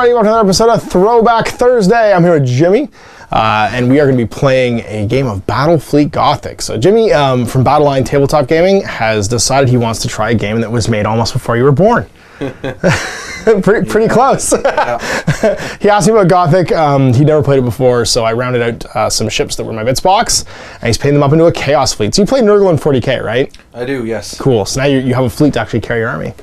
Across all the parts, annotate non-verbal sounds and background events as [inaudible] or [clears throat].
everybody, welcome to another episode of Throwback Thursday. I'm here with Jimmy, uh, and we are going to be playing a game of Battlefleet Gothic. So Jimmy um, from Battleline Tabletop Gaming has decided he wants to try a game that was made almost before you were born. [laughs] [laughs] pretty, pretty close. [laughs] he asked me about Gothic. Um, he'd never played it before, so I rounded out uh, some ships that were in my bits box, and he's painting them up into a Chaos fleet. So you played Nurgle in 40k, right? I do, yes. Cool. So now you, you have a fleet to actually carry your army.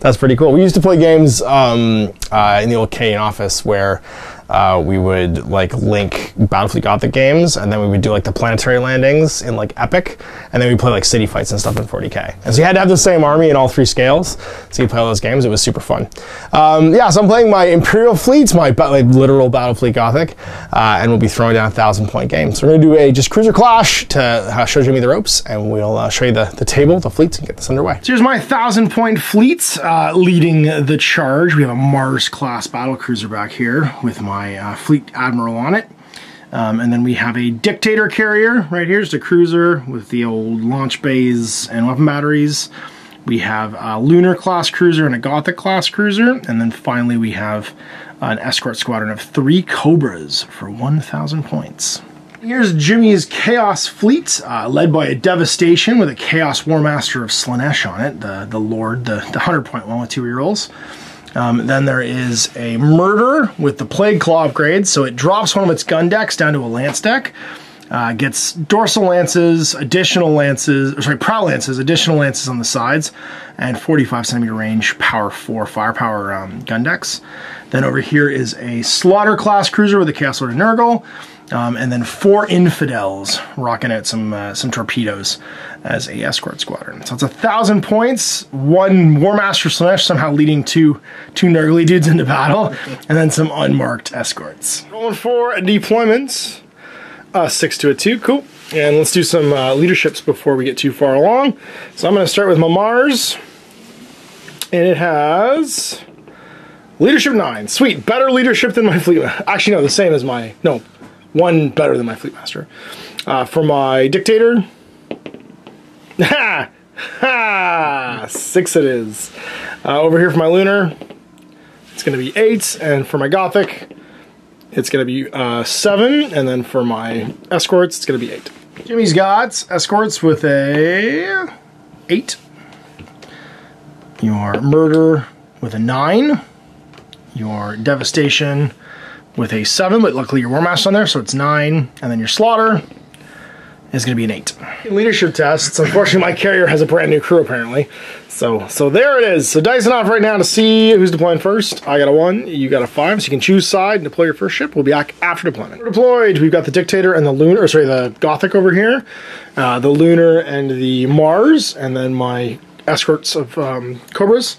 That's pretty cool. We used to play games um, uh, in the old Canadian office where uh, we would like link Battlefleet Gothic games, and then we would do like the planetary landings in like Epic, and then we play like city fights and stuff in 40k. And so you had to have the same army in all three scales, so you play all those games. It was super fun. Um, yeah, so I'm playing my Imperial fleets, my like literal Battlefleet Gothic, uh, and we'll be throwing down a thousand point game. So we're gonna do a just cruiser clash to uh, show Jimmy the ropes, and we'll uh, show you the, the table, the fleets, and get this underway. So here's my thousand point fleets uh, leading the charge. We have a Mars class battle cruiser back here with my uh, fleet admiral on it. Um, and then we have a dictator carrier right here, just a cruiser with the old launch bays and weapon batteries. We have a lunar class cruiser and a gothic class cruiser. And then finally we have an escort squadron of three cobras for 1,000 points. Here's Jimmy's Chaos Fleet, uh, led by a Devastation with a Chaos War Master of Slaanesh on it, the, the Lord, the, the 100 point one with two rerolls. Um, then there is a Murder with the Plague Claw upgrade, so it drops one of its gun decks down to a Lance deck. Uh, gets dorsal lances, additional lances, or sorry, prow lances, additional lances on the sides, and 45 centimeter range, power 4 firepower um, gun decks. Then over here is a Slaughter class cruiser with a Lord of Nurgle, um, and then four Infidels rocking out some uh, some torpedoes as a escort squadron. So it's a thousand points, one War Master Slaanesh somehow leading two two Nurgly dudes into battle, and then some unmarked escorts. Rolling for deployments. Uh, six to a two, cool. And let's do some uh, leaderships before we get too far along. So I'm going to start with my Mars, and it has leadership nine. Sweet, better leadership than my fleet. Actually, no, the same as my no, one better than my fleet master. Uh, for my dictator, [laughs] ha ha, six it is. Uh, over here for my lunar, it's going to be eight, and for my gothic, it's going to be uh, seven, and then for my escorts, it's going to be eight. Jimmy's got escorts with a eight. Your murder with a nine. Your devastation with a seven, but luckily your war master's on there, so it's nine. And then your slaughter is going to be an eight. Leadership tests. Unfortunately, my carrier has a brand new crew apparently. So, so there it is. So dicing off right now to see who's deploying first. I got a one, you got a five, so you can choose side and deploy your first ship. We'll be back after deployment. We're deployed. We've got the Dictator and the Lunar, sorry, the Gothic over here, uh, the Lunar and the Mars, and then my escorts of um, Cobras.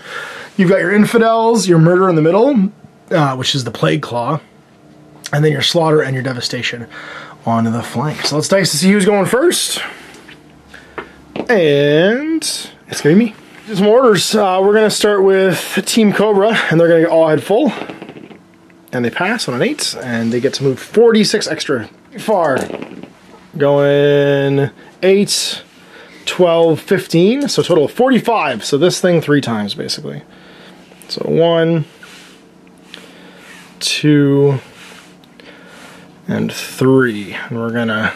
You've got your Infidels, your Murder in the middle, uh, which is the Plague Claw, and then your Slaughter and your Devastation on the flank. So let's dice to see who's going first. And it's gonna be me. Some orders. Uh, we're gonna start with Team Cobra, and they're gonna all head full. And they pass on an eight, and they get to move 46 extra. Far. Going eight, 12, 15, so total of 45. So this thing three times basically. So one, two, and three. And we're gonna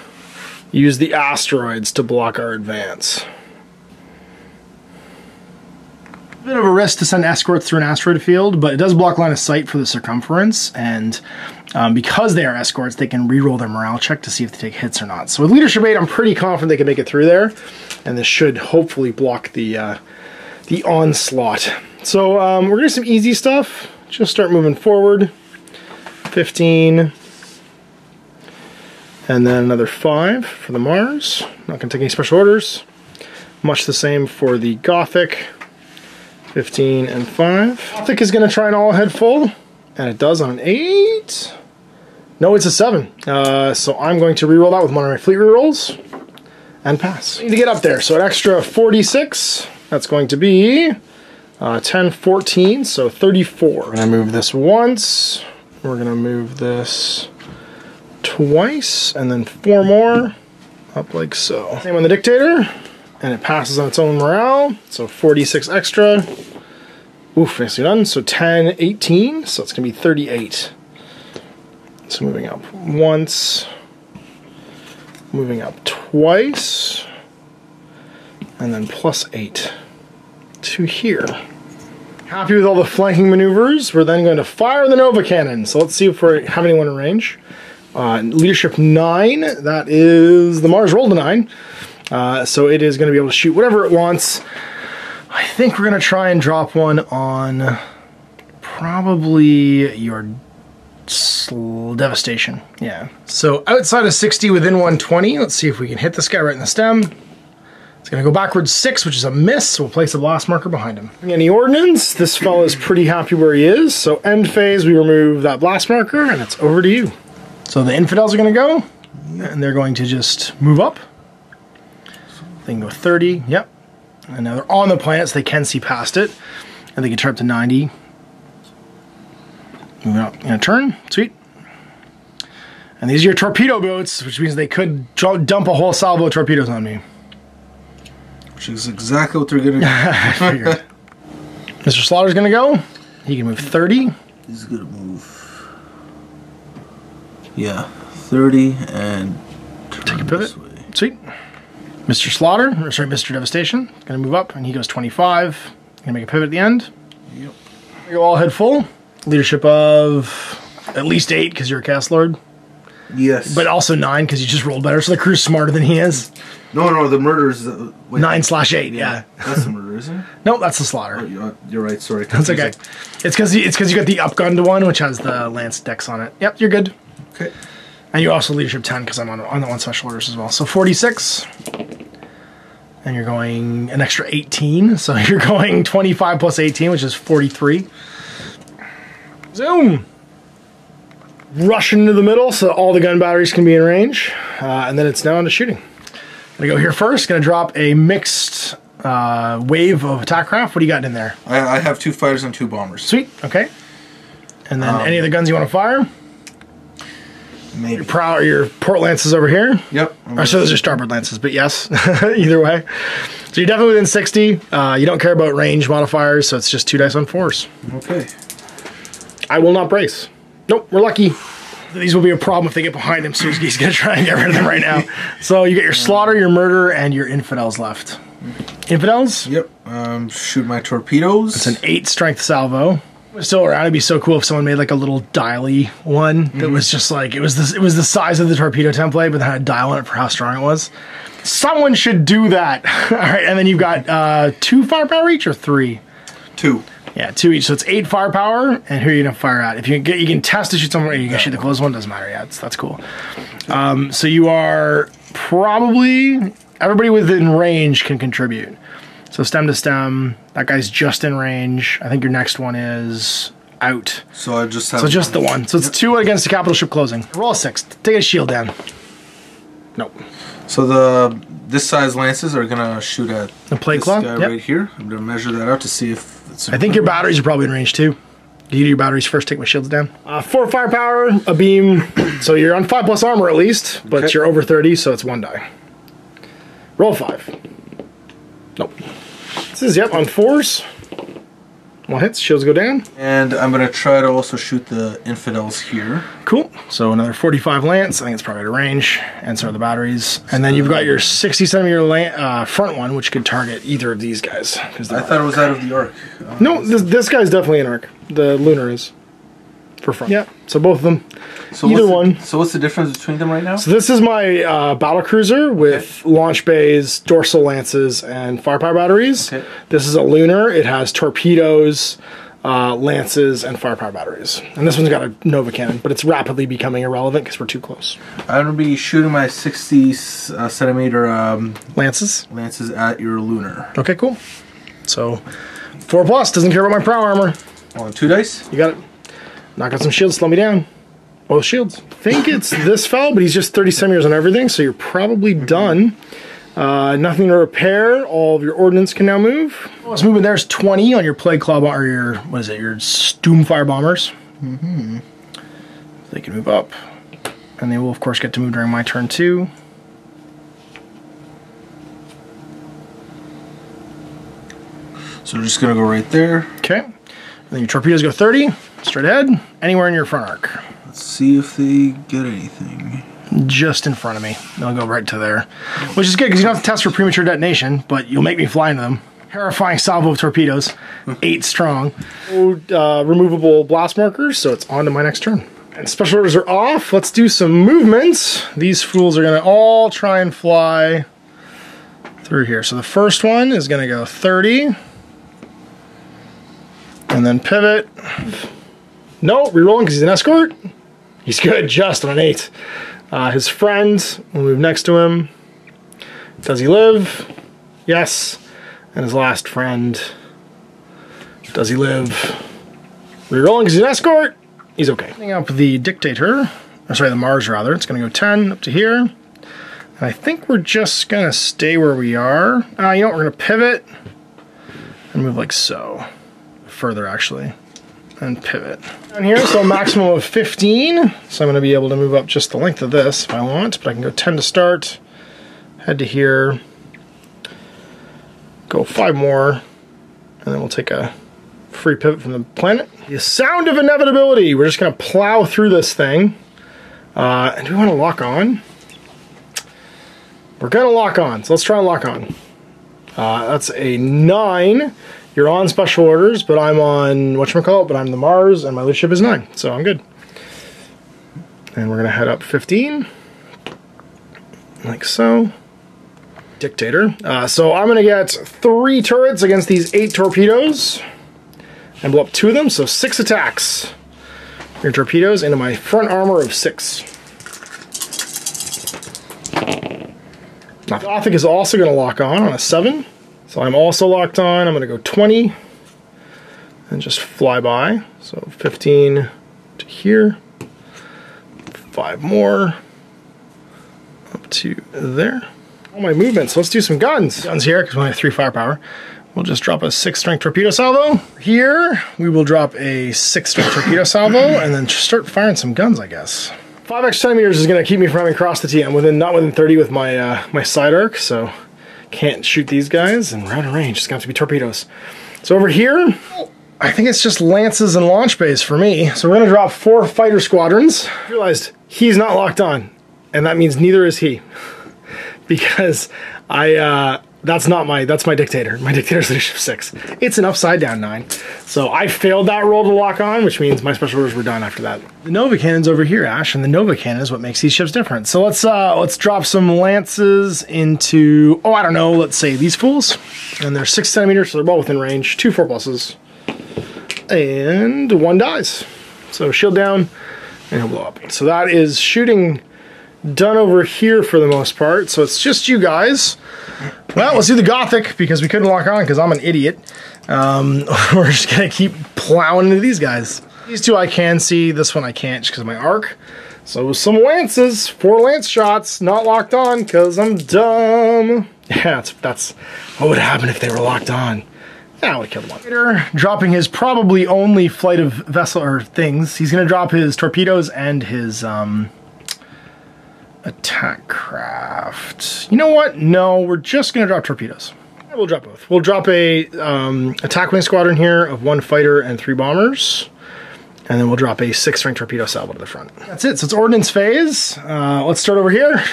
use the asteroids to block our advance. A Bit of a risk to send escorts through an asteroid field, but it does block line of sight for the circumference, and um, because they are escorts, they can re-roll their morale check to see if they take hits or not. So with leadership 8, I'm pretty confident they can make it through there, and this should hopefully block the uh, the onslaught. So um, we're gonna do some easy stuff. Just start moving forward. 15, and then another 5 for the Mars. Not to take any special orders. Much the same for the Gothic. 15 and 5. Gothic is to try an all head full. And it does on an 8. No, it's a 7. Uh, so I'm going to reroll that with my fleet rerolls. And pass. I Need to get up there. So an extra 46. That's going to be uh, 10, 14. So 34. We're going to move this once. We're to move this twice, and then four more, up like so. Same on the Dictator, and it passes on its own morale, so 46 extra, Oof, nicely done. So 10, 18, so it's to be 38. So moving up once, moving up twice, and then plus 8 to here. Happy with all the flanking maneuvers, we're then going to fire the Nova Cannon. So let's see if we have anyone in range. Uh, leadership 9, that is the Mars roll to 9. Uh, so it is going to be able to shoot whatever it wants. I think we're going to try and drop one on probably your devastation. Yeah. So outside of 60 within 120, let's see if we can hit this guy right in the stem. It's going to go backwards six, which is a miss. We'll place a blast marker behind him. Any ordnance? This fellow is pretty happy where he is. So end phase, we remove that blast marker, and it's over to you. So the infidels are going to go, and they're going to just move up. They can go 30. Yep. And now they're on the planet, so they can see past it, and they can turn up to 90. Moving up in a turn. Sweet. And these are your torpedo boats, which means they could dump a whole salvo of torpedoes on me. Which is exactly what they're gonna [laughs] do. [laughs] Mr. Slaughter's gonna go. He can move 30. He's gonna move. Yeah, 30 and turn a pivot. Sweet. Mr. Slaughter, or sorry, Mr. Devastation, gonna move up, and he goes 25. Gonna make a pivot at the end. Yep. We go all head full. Leadership of at least eight, because you're a cast lord, Yes. but also nine, because you just rolled better. So the crew's smarter than he is. no, no, the murder's uh, wait, Nine slash eight, yeah. [laughs] That's the murder, isn't it? No, that's the slaughter. Oh, you're, you're right. Sorry. That's okay. It's because it's because you got the upgunned one, which has the lance decks on it. Yep, you're good. Okay. And you also leadership 10 because I'm on, on the one special orders as well. So 46. And you're going an extra 18. [laughs] So you're going 25 plus 18, which is 43. Zoom! Rush into the middle so all the gun batteries can be in range. Uh, and then it's now into shooting. Gonna go here first. Gonna drop a mixed uh, wave of attack craft. What do you got in there? I, I have two fighters and two bombers. Sweet. Okay. And then any of the guns you want to fire? Maybe. Prow or your port lances over here. Yep. So those are starboard lances, but yes, [laughs] either way. So you're definitely within 60. Uh, you don't care about range modifiers, so it's just two dice on force. Okay. I will not brace. Nope, we're lucky. These will be a problem if they get behind him, so he's gonna try and get rid of them right now. [laughs] So you get your slaughter, your murder, and your infidels left. Infidels? Yep. Um, shoot my torpedoes. It's an eight strength salvo. Still around, it'd be so cool if someone made like a little dial-y one that was just like it was this it was the size of the torpedo template, but then had a dial on it for how strong it was. Someone should do that. [laughs] All right, and then you've got uh, two firepower each or three. two. Yeah, two each. So it's eight firepower, and who are you gonna fire at? If you can get, you can test to shoot somewhere. You can shoot the closed one. Doesn't matter. Yeah, that's cool. Um, so you are probably everybody within range can contribute. So stem to stem, that guy's just in range. I think your next one is out. So I just have. So just the one. So it's two against the capital ship closing. Roll a six. Take a shield down. Nope. So the this size lances are gonna shoot at The plate this claw? guy Yep. right here. I'm gonna measure that out to see if it's. I think your batteries are probably in range too. You do your batteries first, take my shields down. Uh, four firepower, a beam. [clears throat] so you're on five plus armor at least, but Okay. you're over 30, so it's one die. Roll five. Nope. This is, yep, on fours. One hits, shields go down. And I'm gonna try to also shoot the infidels here. Cool. So another 45 lance. I think it's probably at a range. And so are the batteries. And then you've got your 60 centimeter uh, front one, which could target either of these guys. I thought it was out of the arc. Uh, no, this, this guy's definitely an arc. The lunar is. For front. Yeah. So both of them. so either what's the- one. so what's the difference between them right now? So this is my uh, battle cruiser with launch bays, dorsal lances, and firepower batteries. Okay. This is a lunar. It has torpedoes, uh, lances, and firepower batteries. And this one's got a Nova cannon, but it's rapidly becoming irrelevant because we're too close. I'm gonna be shooting my 60 uh, centimeter um, Lances. lances at your lunar. Okay, cool. So four plus doesn't care about my prow armor. On two dice. You got it. Knock out some shields, slow me down. Both shields. think it's this fell, but he's just 30 centimeters on everything, so you're probably done. Uh, nothing to repair. All of your ordnance can now move. Lowest movement there's 20 on your plague claw or your what is it? Your Doomfire bombers. Mm-hmm. They can move up, and they will of course get to move during my turn too. So we're just gonna go right there. Okay. then your torpedoes go 30, straight ahead, anywhere in your front arc. Let's see if they get anything. Just in front of me. They'll go right to there. Which is good because you don't have to test for premature detonation, but you'll make me fly into them. Terrifying salvo of torpedoes, eight strong. Uh, removable blast markers, so it's on to my next turn. And special orders are off. Let's do some movements. These fools are gonna all try and fly through here. So the first one is gonna go 30. And then pivot. No, rerolling because he's an escort. He's good, just on an eight. Uh, his friend will move next to him. Does he live? Yes. And his last friend. Does he live? Rerolling because he's an escort. He's okay. Picking up the Dictator, or sorry, the Mars rather. It's going to go 10 up to here. And I think we're just going to stay where we are. Uh, you know what? We're going to pivot and move like so. Further, actually. And pivot. Down here, so maximum of 15. So I'm going to be able to move up just the length of this if I want. But I can go 10 to start. Head to here. Go five more. And then we'll take a free pivot from the planet. The sound of inevitability. We're just going to plow through this thing. Uh, and do we want to lock on? We're going to lock on. So let's try and lock on. Uh, that's a nine. You're on special orders, but I'm on whatchamacallit, but I'm the Mars, and my leadership is nine. So I'm good. And we're going to head up 15. Like so. Dictator. Uh, so I'm going to get three turrets against these eight torpedoes and blow up two of them, so six attacks. Your torpedoes into my front armor of six. Gothic is also going to lock on on a seven, so I'm also locked on. I'm going to go 20 and just fly by. So 15 to here, five more up to there. All my movements. Let's do some guns. Guns here because we only have three firepower. We'll just drop a six strength torpedo salvo. Here, we will drop a six strength torpedo salvo and then start firing some guns, I guess. Five extra centimeters is gonna keep me from having crossed the T. I'm within, not within 30 with my, uh, my side arc, so can't shoot these guys, and we're out of range. It's gonna have to be torpedoes. So over here, I think it's just lances and launch bays for me. So we're gonna drop four fighter squadrons. Realized he's not locked on, and that means neither is he. [laughs] because I, uh, that's not my that's my dictator. My dictator's [laughs] leadership six. It's an upside down nine. So I failed that roll to lock on, which means my special orders were done after that. The Nova Cannon's over here, Ash, and the Nova Cannon is what makes these ships different. So let's uh let's drop some lances into oh I don't know, let's say these fools. And they're six centimeters, so they're well within range. Two four pluses. And one dies. So shield down and he'll blow up. So that is shooting done over here for the most part. So it's just you guys. Well, let's do the Gothic because we couldn't lock on because I'm an idiot. Um, [laughs] we're just to keep plowing into these guys. These two I can see. This one I can't just because of my arc. So some lances, four lance shots, not locked on because I'm dumb. [laughs] Yeah, that's, that's what would happen if they were locked on. Yeah, we killed one. Later, Dropping his probably only flight of vessel or things. He's to drop his torpedoes and his um, attack craft. You know what? No, we're just going to drop torpedoes. We'll drop both. We'll drop a um, attack wing squadron here of one fighter and three bombers. And then we'll drop a six string torpedo salvo to the front. That's it. So it's ordnance phase. Uh, let's start over here.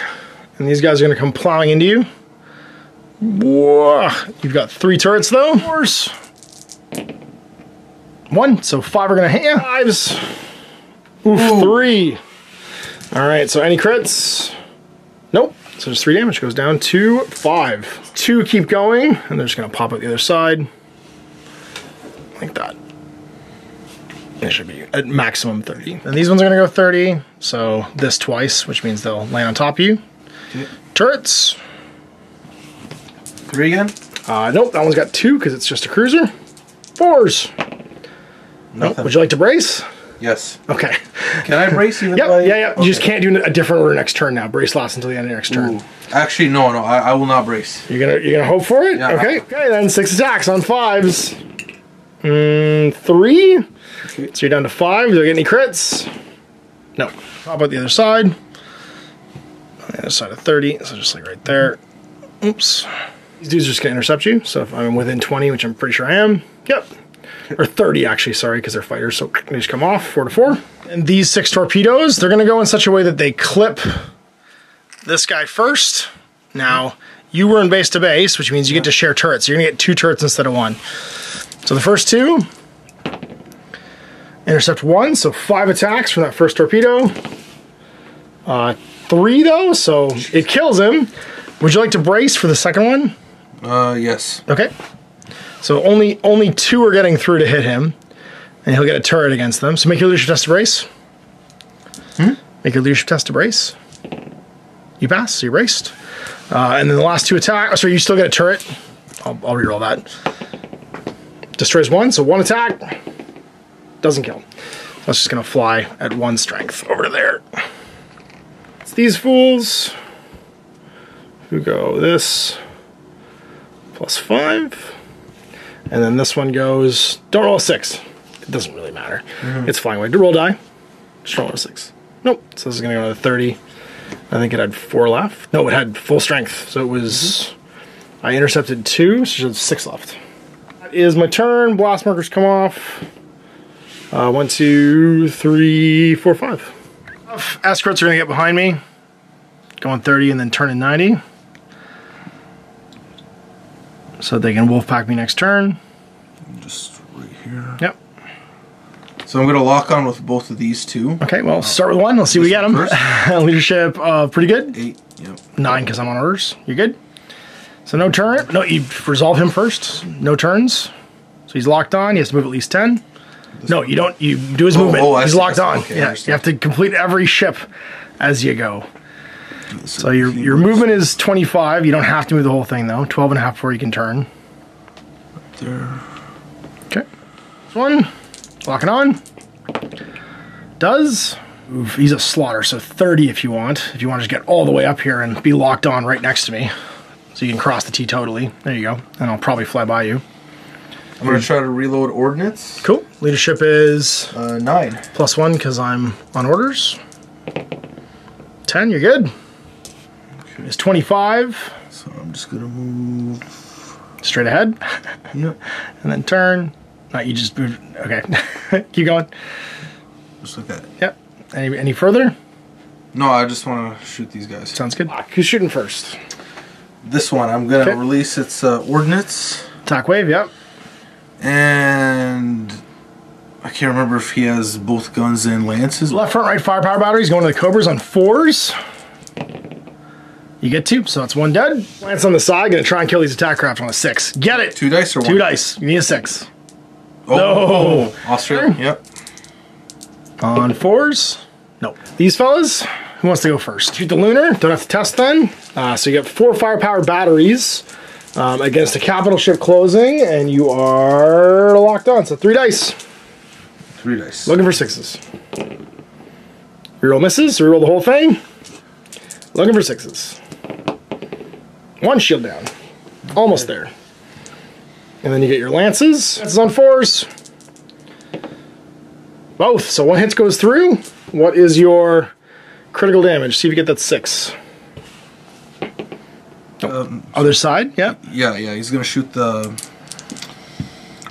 And these guys are going to come plowing into you. Whoa. You've got three turrets though. Fours. One. So five are going to hit you. Fives. Oof, Ooh. three. All right, so any crits? Nope. So just three damage goes down to five. Two keep going, and they're just gonna pop out the other side. Like that. It should be at maximum 30. And these ones are gonna go 30, so this twice, which means they'll land on top of you. Turrets. Three again? Uh, nope, that one's got two because it's just a cruiser. Fours. Nope. Would you like to brace? Yes. Okay. Can I brace even [laughs] Yep, though I- yeah, yeah. You just can't do a different order next turn now. Brace lasts until the end of next turn. Ooh. Actually, no, no. I, I will not brace. You're gonna you're gonna hope for it? Yeah. Okay. Okay, then six attacks on fives. Mm, three. Okay. So you're down to five. Do I get any crits? No. How about the other side? On the other side of 30, so just like right there. Oops. These dudes are just gonna intercept you. So if I'm within 20, which I'm pretty sure I am, yep. [laughs] or 30 actually, sorry, because they're fighters, so they just come off, four to four. And these six torpedoes, they're gonna go in such a way that they clip this guy first. Now, you were in base to base, which means you get to share turrets. You're gonna get two turrets instead of one. So the first two, intercept one, so five attacks from that first torpedo. Uh, three though, so it kills him. Would you like to brace for the second one? Uh, yes. Okay. So only only two are getting through to hit him, and he'll get a turret against them. So make your leadership test to brace. Make your leadership test to brace. You pass. So you braced. Uh, and then the last two attack. Oh, sorry, you still get a turret. I'll, I'll reroll that. Destroys one, so one attack doesn't kill. That's just gonna fly at one strength over to there. It's these fools who go this plus five. And then this one goes, don't roll a six. It doesn't really matter. It's flying away. Do roll die. Just roll a six. Nope. So this is going to go to 30. I think it had four left. No, it had full strength. So it was, I intercepted two, so there's six left. That is my turn. Blast markers come off. Uh, one, two, three, four, five. Escorts are going to get behind me. Going 30 and then turning 90 so they can wolf pack me next turn. Just right here. Yep. So I'm gonna lock on with both of these two. Okay, well, start with one. Let's see what we get them. [laughs] Leadership, uh, pretty good. Eight. Yep. Nine because I'm on orders. You're good. So no turn. No, you resolve him first. No turns. So he's locked on. He has to move at least ten. No, you don't. You do his Oh, movement. oh, he's see, locked on. Okay, yeah, you have to complete every ship as you go. So your your movement is 25. You don't have to move the whole thing though. 12 and a half before you can turn. There. Okay. One, locking on. Does. Oof, he's a slaughter, so 30 if you want. If you want to just get all the way up here and be locked on right next to me. So you can cross the T totally. There you go. And I'll probably fly by you. I'm gonna try to reload ordnance. Cool. Leadership is Uh, nine. plus one because I'm on orders. 10, you're good. It's 25, So I'm just gonna move. straight ahead, Yep. [laughs] and then turn. Not you just moved. Okay. [laughs] Keep going. Just like that. Yep. Any, any further? No, I just want to shoot these guys. Sounds good. Who's shooting first? This one, I'm gonna Okay. release its uh, ordnance, Attack wave, yep. and I can't remember if he has both guns and lances. Left front, right firepower batteries going to the Cobras on fours. You get two, so that's one dead. Lance on the side, gonna try and kill these attack craft on a six. Get it! Two dice or one? Two dice. You need a six. Oh, No. Australia. Yep. On fours. Nope. These fellas, who wants to go first? Shoot the lunar. Don't have to test then. Uh, so you get four firepower batteries um, against a capital ship closing, and you are locked on. So three dice. Three dice. Looking for sixes. Reroll misses. Reroll the whole thing. Looking for sixes. One shield down. Almost there. And then you get your lances. Lances on fours. Both. So one hit goes through. What is your critical damage? See if you get that six. Um, Other side. Yeah. yeah, yeah. He's gonna shoot the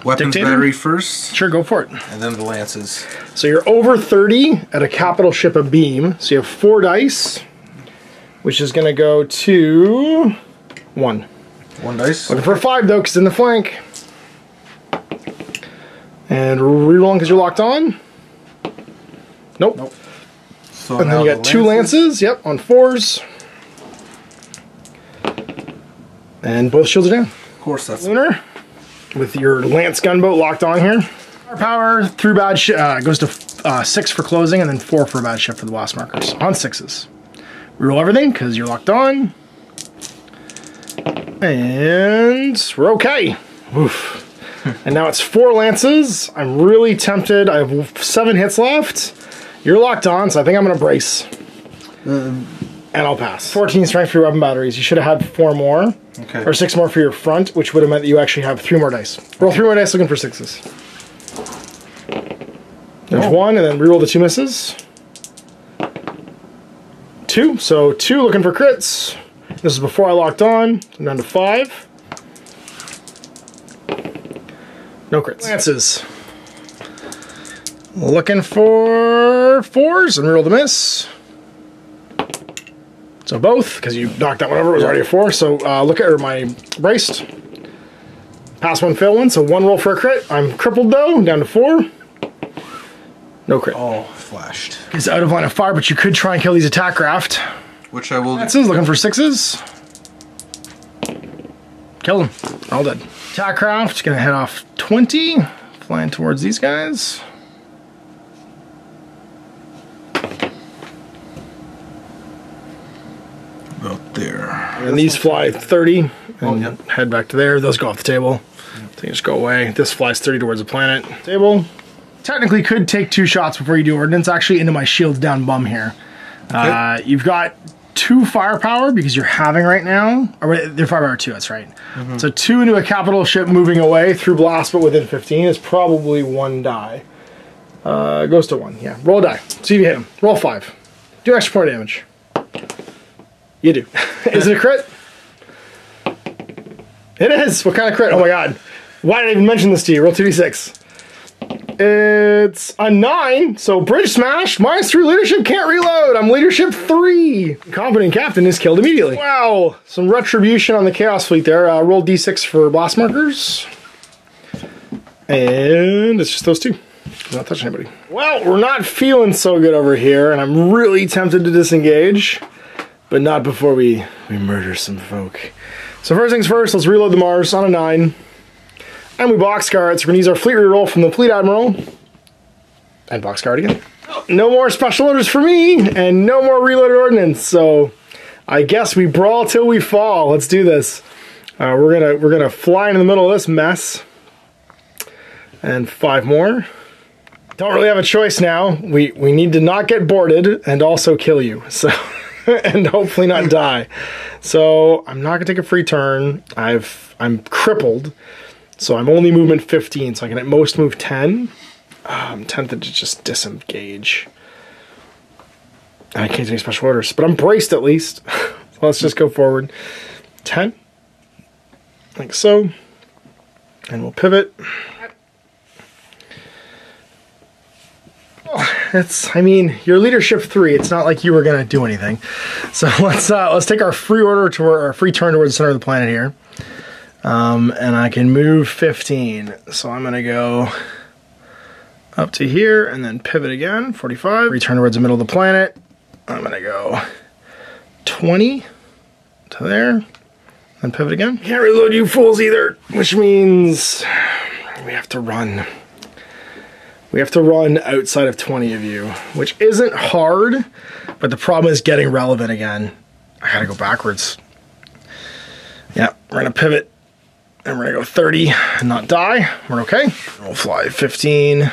weapons Dictator? battery first, Sure, go for it. and then the lances. So you're over 30 at a capital ship of beam. So you have four dice, which is going to go to one. One dice. Looking for a five though, because in the flank. And rerolling because you're locked on. Nope. Nope. So And then you the got two lances. Yep, on fours. And both shields are down. Of course, that's Lunar with your lance gunboat locked on here. Our Power through bad uh, goes to uh, six for closing and then four for a bad shift for the blast markers on sixes. Reroll everything because you're locked on. And we're okay. Oof. and now it's four lances. I'm really tempted. I have seven hits left. You're locked on, so I think I'm gonna brace. Um, and I'll pass. 14 strength for your weapon batteries. You should have had four more. okay. Or six more for your front, which would have meant that you actually have three more dice. Roll three more dice looking for sixes. There's Oh. one, and then reroll the two misses. Two, so two looking for crits. This is before I locked on. I'm down to five. No crits. Lances. Looking for fours and roll the miss. So both, because you knocked that one over, it was already a four. So uh, look at my braced. Pass one, fail one. So one roll for a crit. I'm crippled though, down to four. No crit. Oh, flashed. He's out of line of fire, but you could try and kill these attack craft. Which I will. Lances looking for sixes. Kill them. All dead. Attack craft gonna head off 20. Flying towards these guys. About there. And these fly 30 and Oh, yep. head back to there. Those go off the table. They just go away. This flies 30 towards the planet. Table. Technically could take two shots before you do ordnance actually into my shields down bum here. Uh, you've got two firepower because you're having right now. Or they're firepower two, that's right. So two into a capital ship moving away through blast but within 15 is probably one die. Uh, goes to one, yeah. Roll a die. See if you hit him. Roll five. Do extra point damage. You do. [laughs] is it a crit? It is. What kind of crit? Oh my god. Why did I even mention this to you? Roll 2d6. It's a 9, so bridge smash, minus 3 leadership, can't reload. I'm leadership 3. Competent captain is killed immediately. Wow. Some retribution on the Chaos Fleet there. Uh, roll d6 for blast markers. And it's just those two. I'm not touching anybody. Well, we're not feeling so good over here, and I'm really tempted to disengage. But not before we, we murder some folk. So first things first, let's reload the Mars on a 9. And we box so we're gonna use our fleet reroll from the Fleet Admiral. And boxcar it again. No more special orders for me, and no more reloaded ordnance, so I guess we brawl till we fall. Let's do this. Uh, we're gonna we're gonna fly in the middle of this mess. And five more. Don't really have a choice now. We we need to not get boarded and also kill you. [laughs] So and hopefully not die. So I'm not gonna take a free turn. I've I'm crippled. So I'm only movement 15, so I can at most move 10. Ah, I'm tempted to just disengage. I can't take special orders, but I'm braced at least. [laughs] let's just go forward. 10. Like so. And we'll pivot. Oh, It's, I mean, your leadership three. It's not like you were gonna do anything. So [laughs] let's uh, let's take our free order to our free turn towards the center of the planet here. Um, and I can move 15. So I'm to go up to here and then pivot again, 45. Return towards the middle of the planet. I'm to go 20 to there and pivot again. Can't reload you fools either, which means we have to run. We have to run outside of 20 of you, which isn't hard, but the problem is getting relevant again. I gotta go backwards. Yeah, we're gonna pivot and we're gonna go 30 and not die. We're okay. We'll fly 15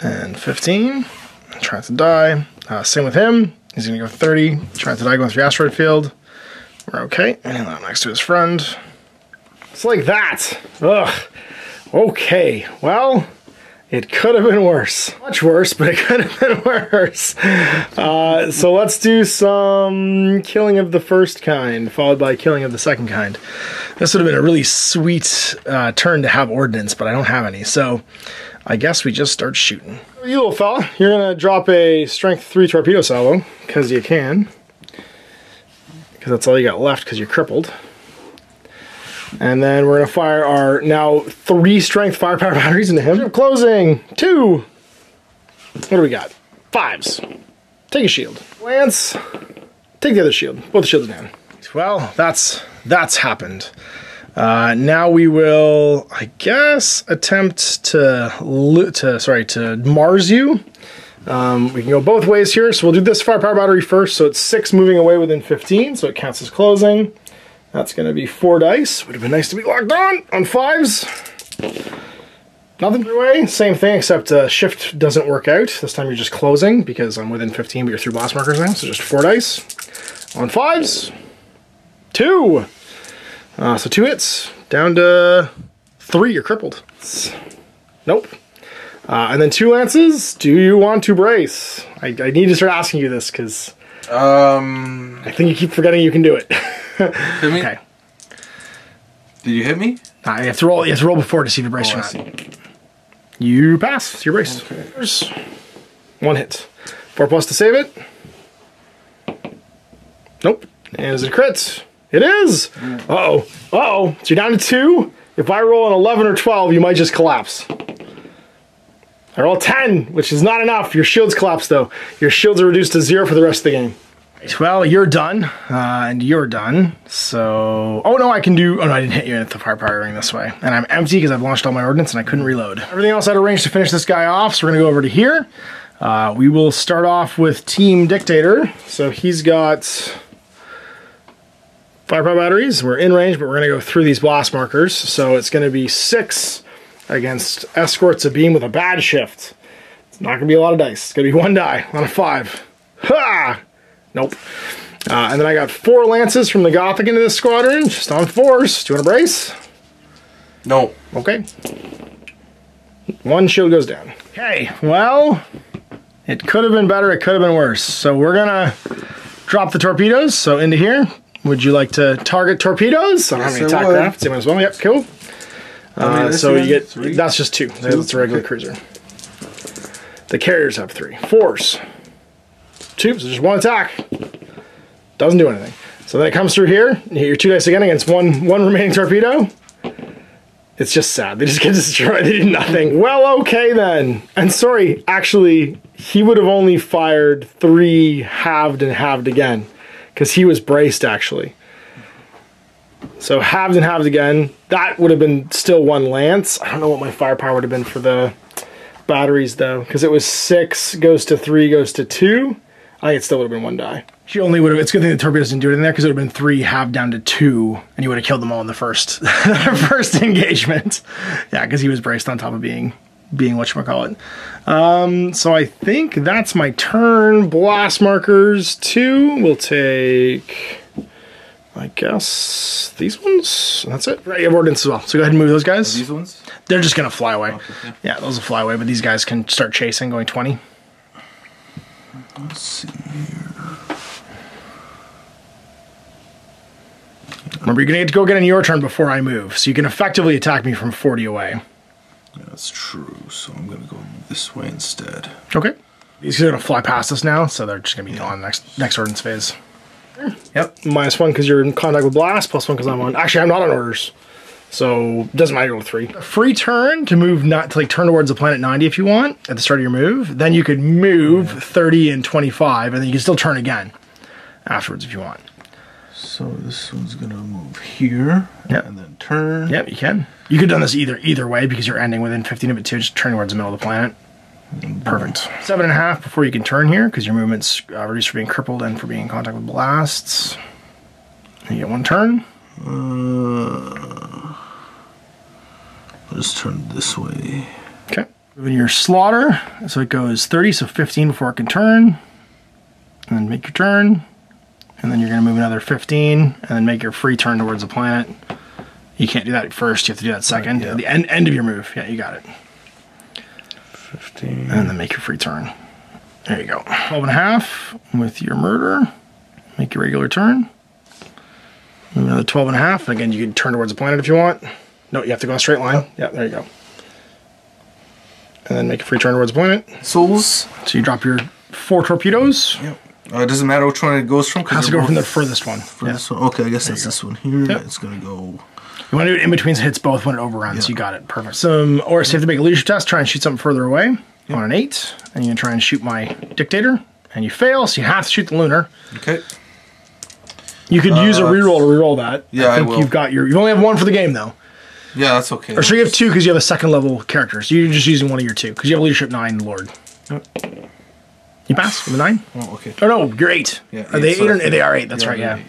and 15. Try to die. Uh, same with him. He's gonna go 30. Try to die going through the asteroid field. We're okay. And land next to his friend. It's like that. Ugh. Okay. Well, it could have been worse. Much worse, but it could have been [laughs] worse. Uh, so let's do some killing of the first kind, followed by killing of the second kind. This would have been a really sweet uh, turn to have ordnance, but I don't have any. So I guess we just start shooting. You little fella, you're gonna drop a strength three torpedo salvo because you can, because that's all you got left because you're crippled. And then we're gonna fire our now three strength firepower [laughs] batteries into him. Closing two. What do we got? Fives. Take a shield. Lance, take the other shield. Both shields down. Well, that's that's happened. Uh, now we will, I guess, attempt to to sorry to Mars you. Um, we can go both ways here. So we'll do this firepower battery first. So it's six moving away within 15, so it counts as closing. That's going to be four dice. Would have been nice to be locked on on fives. Nothing way. Same thing, except uh, shift doesn't work out. This time you're just closing because I'm within 15, but you're through blast markers now. So just four dice on fives. Two. Uh, so two hits down to three. You're crippled. Nope. Uh, and then two lances. Do you want to brace? I, I need to start asking you this because Um, I think you keep forgetting you can do it. [laughs] hit me? okay. Did you hit me? Nah, you have to roll. You have to roll before to see if you're braced Oh, or I not. You pass. You're braced. Okay. One hit. Four plus to save it. Nope. And is it a crit? It is. Uh oh. Uh oh. So you're down to two. If I roll an 11 or 12, you might just collapse. I roll 10, which is not enough. Your shields collapse though. Your shields are reduced to zero for the rest of the game. Well, you're done, uh, and you're done. So, oh no, I can do. Oh no, I didn't hit you at the firepower ring this way, and I'm empty because I've launched all my ordnance and I couldn't reload. Everything else out of range to finish this guy off. So we're gonna go over to here. Uh, we will start off with Team Dictator. So he's got firepower batteries. We're in range, but we're gonna go through these blast markers. So it's gonna be six against escorts a beam with a bad shift. It's not gonna be a lot of dice. It's gonna be one die, not a five. Ha! Nope. Uh, and then I got four lances from the Gothic into this squadron, just on fours. Do you want to brace? No. Okay. One shield goes down. Okay, well, it could have been better, it could have been worse. So we're gonna drop the torpedoes. So into here. Would you like to target torpedoes? I don't have any attack craft. Same as well. Yep, cool. Uh, so you get? Three? that's just two. That's a regular cruiser. The carriers have three. Fours. Two, so just one attack. Doesn't do anything. So then it comes through here. You hit your two dice again against one one remaining torpedo. It's just sad. They just get [laughs] destroyed. They did nothing. Well, okay then. And sorry, actually, he would have only fired three halved and halved again. Because he was braced actually. So halved and halved again. That would have been still one lance. I don't know what my firepower would have been for the batteries though, because it was six goes to three goes to two. I think it still would have been one die. She only would have. It's a good thing the torpedoes didn't do it in there because it would have been three half down to two, and you would have killed them all in the first [laughs] first [laughs] engagement. Yeah, because he was braced on top of being being what call it. Um, so I think that's my turn. Blast markers two. We'll take. I guess these ones. That's it. Right, you have ordnance as well. So go ahead and move those guys. These ones? They're just gonna fly away. Okay. Yeah, those will fly away, but these guys can start chasing, going 20. Let's see. here. Remember, you're gonna get to go get in your turn before I move, so you can effectively attack me from 40 away. Yeah, that's true. So I'm gonna go this way instead. Okay. These are gonna fly past us now, so they're just gonna be on next next ordnance phase. Yep, minus one because you're in contact with blast, plus one because I'm on. Actually, I'm not on orders, so it doesn't matter. Go with three. Free turn to move, not to like turn towards the planet 90 if you want at the start of your move. Then you could move 30 and 25, and then you can still turn again afterwards if you want. So this one's gonna move here. Yep. And then turn. Yep, you can. You could have done this either either way because you're ending within 15 of it too. Just turn towards the middle of the planet. Perfect. Seven and a half before you can turn here because your movement's uh, reduced for being crippled and for being in contact with blasts. You get one turn. Uh, Just turn this way. Okay. Moving your slaughter. So it goes 30, so 15 before it can turn. And then make your turn. And then you're going to move another 15 and then make your free turn towards the planet. You can't do that first. You have to do that second. yeah. The end, end of your move. Yeah, you got it. 15. and then make your free turn. There you go. 12 and a half with your murder. Make your regular turn. Another 12 and a half. Again, you can turn towards the planet if you want. No, you have to go in a straight line. Yeah, there you go. And then make a free turn towards the planet. Souls. So you drop your four torpedoes. Yep. Uh, it doesn't matter which one it goes from. 'cause Has to go from the furthest one. For Yeah. one. Okay, I guess that's this one here. Yep. It's gonna go. You want to do it in between hits both when it overruns. Yeah. You got it. Perfect. Some, or so you have to make a leadership test. Try and shoot something further away on an eight. And you try and shoot my dictator. And you fail, so you have to shoot the lunar. Okay. You could use a Uh, reroll to reroll that. yeah, I think will. you've got your. You only have one for the game though, Yeah, that's okay. or so you have two because you have a second level character. So you're just using one of your two because you have leadership nine lord. You pass with a nine. Oh, okay. Oh no, you're eight. Yeah, Are they eight, so or they are eight? That's right. Yeah,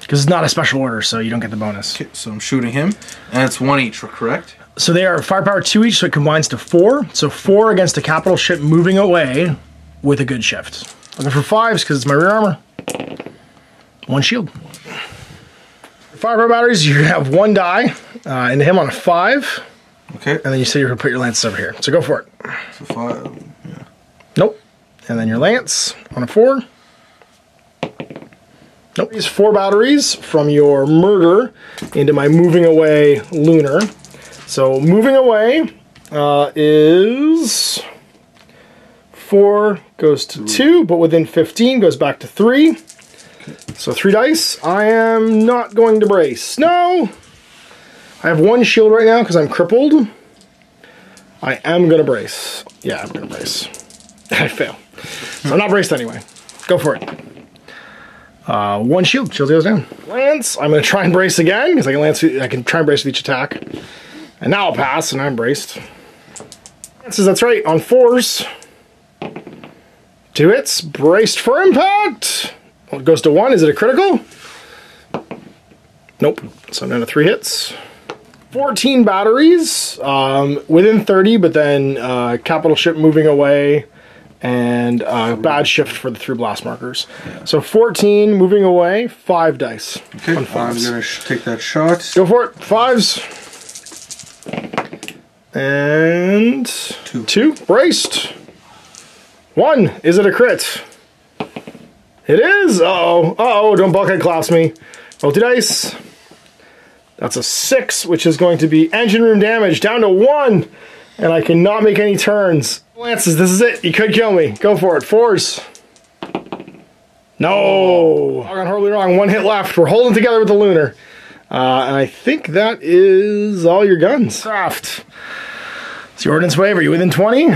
because it's not a special order, so you don't get the bonus. Okay, so I'm shooting him, and it's one each, correct? So they are firepower two each, so it combines to four. So four against a capital ship moving away with a good shift. Looking for fives because it's my rear armor. One shield. Firepower batteries, you have one die uh, into him on a five, Okay. and then you say you're gonna put your lance over here. So go for it. So five. Yeah. Nope. And then your lance on a four. Nope. These four batteries from your murder into my moving away lunar. So moving away uh, is four goes to two, but within 15 goes back to three. So three dice. I am not going to brace. No! I have one shield right now because I'm crippled. I am going to brace. Yeah, I'm going to brace. [laughs] I fail. So I'm not braced anyway. Go for it. Uh, one shield. Shield goes down. Lance. I'm going to try and brace again because I can lance. I can try and brace with each attack. And now I'll pass, and I'm braced. Lances. That's right. On fours. Two hits. Braced for impact. Well, it goes to one. Is it a critical? Nope. So down to three hits. 14 batteries um, within 30, but then uh, capital ship moving away and uh, bad shift for the three blast markers. So 14 moving away, five dice. Okay, I'm gonna sh- take that shot. Go for it. Fives. And Two. two. Braced. One. Is it a crit? It is. Uh oh. Uh oh. Don't bulkhead collapse me. Roll two dice. That's a six, which is going to be engine room damage down to one. And I cannot make any turns. Lances, this is it. You could kill me. Go for it. Fours. No. I got horribly wrong. One hit left. We're holding together with the lunar. Uh, and I think that is all your guns. Craft. It's the ordnance wave. Are you within 20?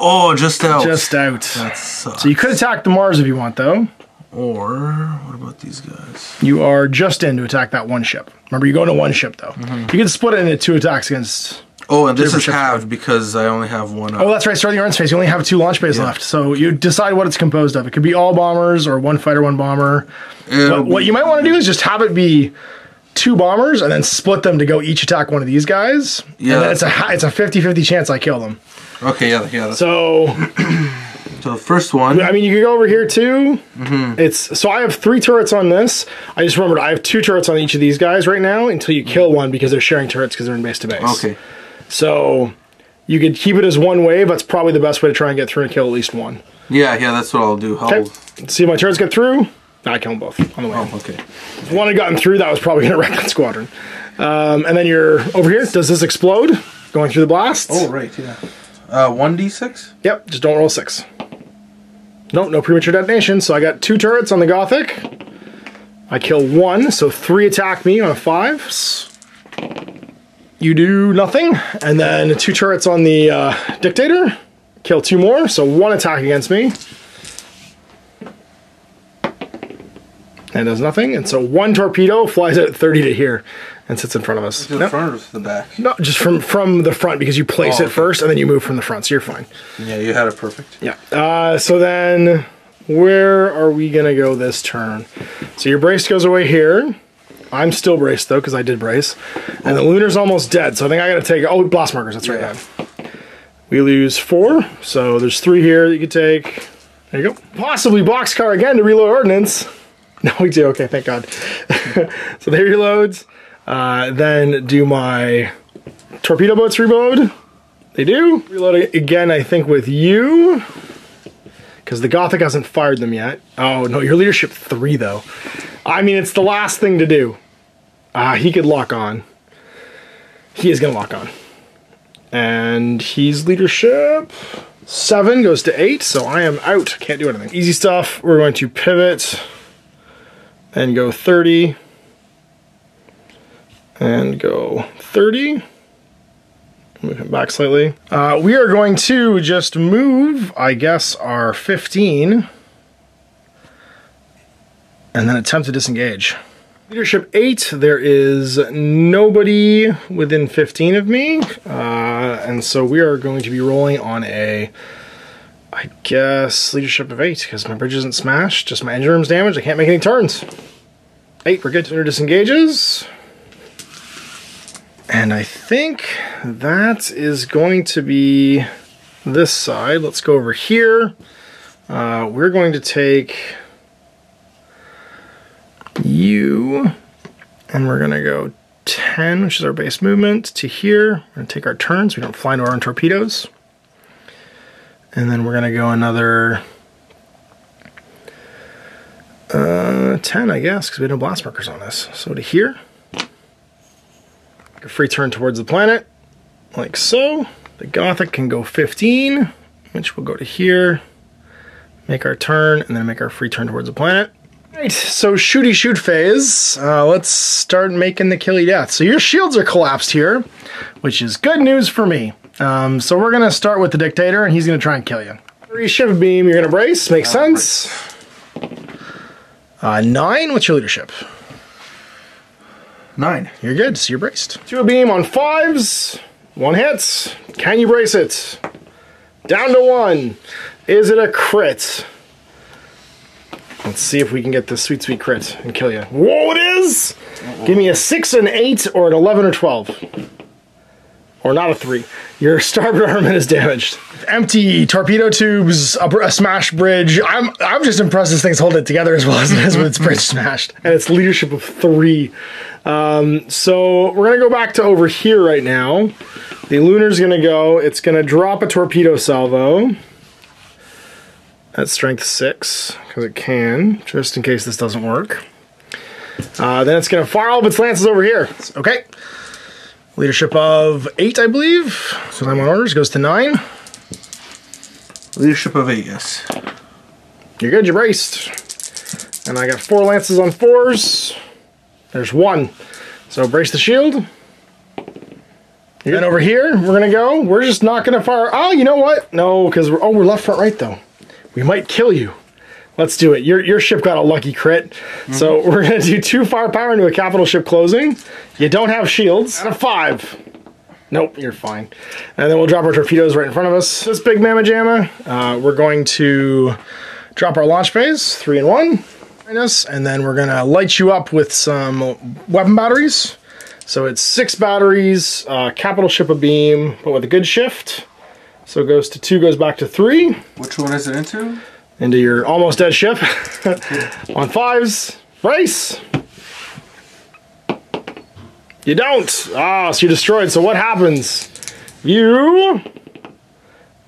Oh, just out. Just out. That sucks. So you could attack the Mars if you want, though. Or what about these guys? You are just in to attack that one ship. Remember, you go into one ship, though. Mm-hmm. You can split it into two attacks against. Oh, and this is halved because I only have one. Oh, Up. that's right. Starting your own space, you only have two launch bays Yeah. left. So you decide what it's composed of. It could be all bombers or one fighter, one bomber. But what you might want to do is just have it be two bombers and then split them to go each attack one of these guys. Yeah. And then it's a it's a 50-50 chance I kill them. Okay, yeah, yeah. So, So the first one. I mean, you can go over here too. Mm-hmm. It's so I have three turrets on this. I just remembered I have two turrets on each of these guys right now until you kill one because they're sharing turrets because they're in base to base. Okay. So you could keep it as one wave. That's probably the best way to try and get through and kill at least one. Yeah, yeah, that's what I'll do. I'll, Okay. See if my turrets get through. I kill them both on the way. Oh, okay. If one had gotten through, that was probably going [laughs] to wreck that squadron. Um, and then you're over here. Does this explode? Going through the blasts? Oh, right, yeah. Uh, 1d6? Yep, just don't roll six. No, no premature detonation. So I got two turrets on the Gothic. I kill one, so three attack me on a five. You do nothing. And then two turrets on the uh, Dictator. Kill two more, so one attack against me. And does nothing. And so one torpedo flies out 30 to here and sits in front of us. To the front or to the back? No, just from from the front because you place Oh, it okay. first and then you move from the front, so you're fine. Yeah, you had it perfect. Yeah. Uh, so then, where are we gonna go this turn? So your brace goes away here. I'm still braced though because I did brace, and the lunar's almost dead. So I think I gotta take. Oh, blast markers. That's right. Yeah. We lose four, so there's three here that you could take. There you go. Possibly boxcar again to reload ordnance. [laughs] No, we do. Okay, thank God. [laughs] so there they reloads. Uh, then do my torpedo boats reload. They do. Reload again, I think, with you. Because the Gothic hasn't fired them yet. Oh, no, your leadership three, though. I mean, it's the last thing to do. Uh, he could lock on. He is going to lock on. And he's leadership seven goes to eight, so I am out. Can't do anything. Easy stuff. We're going to pivot and go 30 and go 30. Move him back slightly. Uh, we are going to just move, I guess, our 15 and then attempt to disengage. Leadership 8, there is nobody within 15 of me, uh, and so we are going to be rolling on a, I guess, leadership of 8, because my bridge isn't smashed, just my engine room's damaged, I can't make any turns. 8, we're good. Lunar disengages. And I think that is going to be this side. Let's go over here. Uh, we're going to take you, and we're going to go 10, which is our base movement, to here. We're going to take our turns. We don't fly into our own torpedoes. And then we're going to go another Uh, 10, I guess, because we had no blast markers on this. So to here. A free turn towards the planet, like so. The Gothic can go 15, which will go to here. Make our turn, and then make our free turn towards the planet. Right, so shooty shoot phase. Uh, let's start making the killy death. So your shields are collapsed here, which is good news for me. Um, so we're gonna start with the dictator, and he's gonna try and kill you. Three shiv beam. You're gonna brace. Makes sense. Uh, nine. What's your leadership? Nine. You're good. So you're braced. Two beam on fives. One hits. Can you brace it? Down to one. Is it a crit? Let's see if we can get this sweet, sweet crit and kill you. Whoa, it is! Give me a six, and eight, or an 11 or 12. Or not a three. Your [laughs] starboard armament is damaged. Empty torpedo tubes, a, a smashed bridge. I'm I'm just impressed this thing's holding it together as well as it is with its bridge [laughs] smashed. And its leadership of three. Um, so we're gonna go back to over here right now. The lunar's gonna go. It's gonna drop a torpedo salvo at strength six because it can, just in case this doesn't work. Uh, then it's gonna fire all of its lances over here. Okay. Leadership of eight, I believe. So I'm on orders goes to nine. Leadership of eight, yes. You're good. You're braced. And I got four lances on fours. There's one. So brace the shield. Then over here, we're gonna go. We're just not gonna fire. Oh, you know what? No, because we're oh we're left, front, right though. We might kill you. Let's do it. Your your ship got a lucky crit. So [laughs] we're gonna do two firepower into a capital ship closing. You don't have shields. Out of five. Nope, you're fine. And then we'll drop our torpedoes right in front of us. This big mamma jamma, uh, we're going to drop our launch phase, three and one, minus, and then we're gonna light you up with some weapon batteries. So it's six batteries, uh, capital ship a beam, but with a good shift. So it goes to two, goes back to three, Which one is it into? into your almost dead ship. [laughs] On fives, brace. You don't. Ah, so you're destroyed. So what happens? You